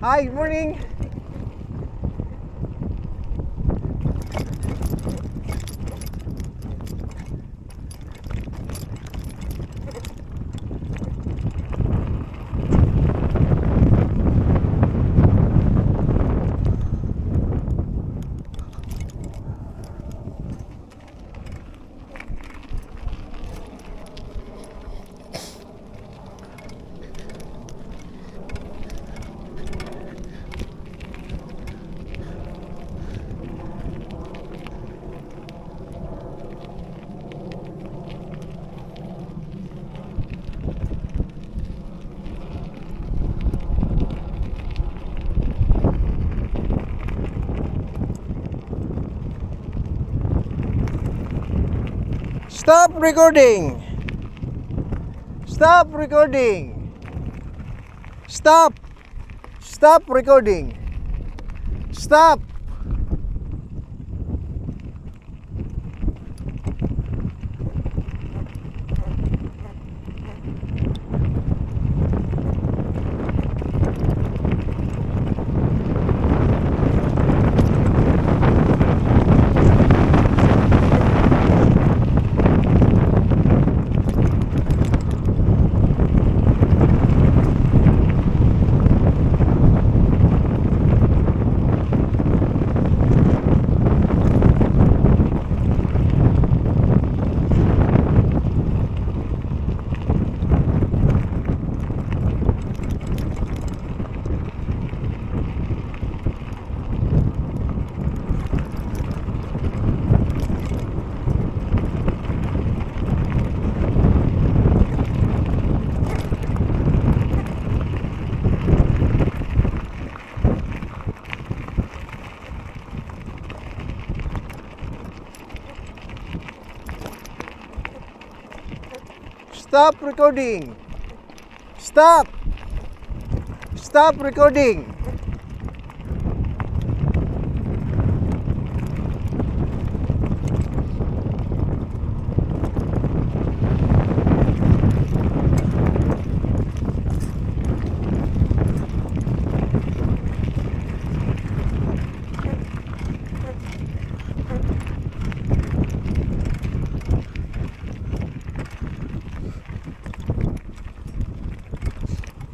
Hi, good morning. Stop recording. Stop recording. Stop. Stop recording. Stop. Stop recording. Stop. Stop recording.